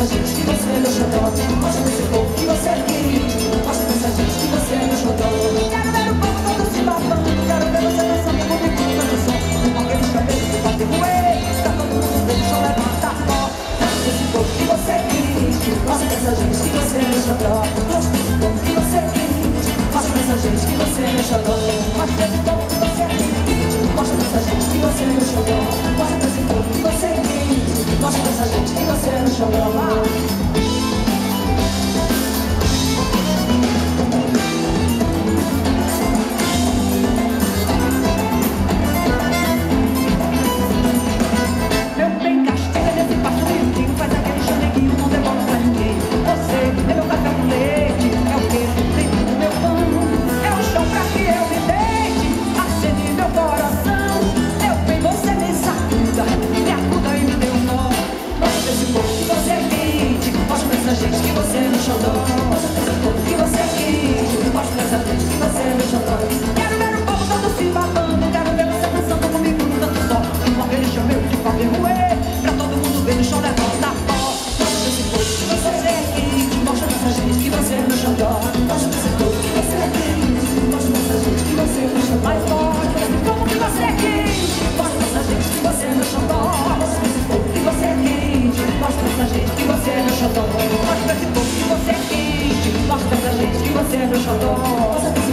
Może być, to sobie do Mostra de todos que você é quente Mostra pra gente que você é meu xodó.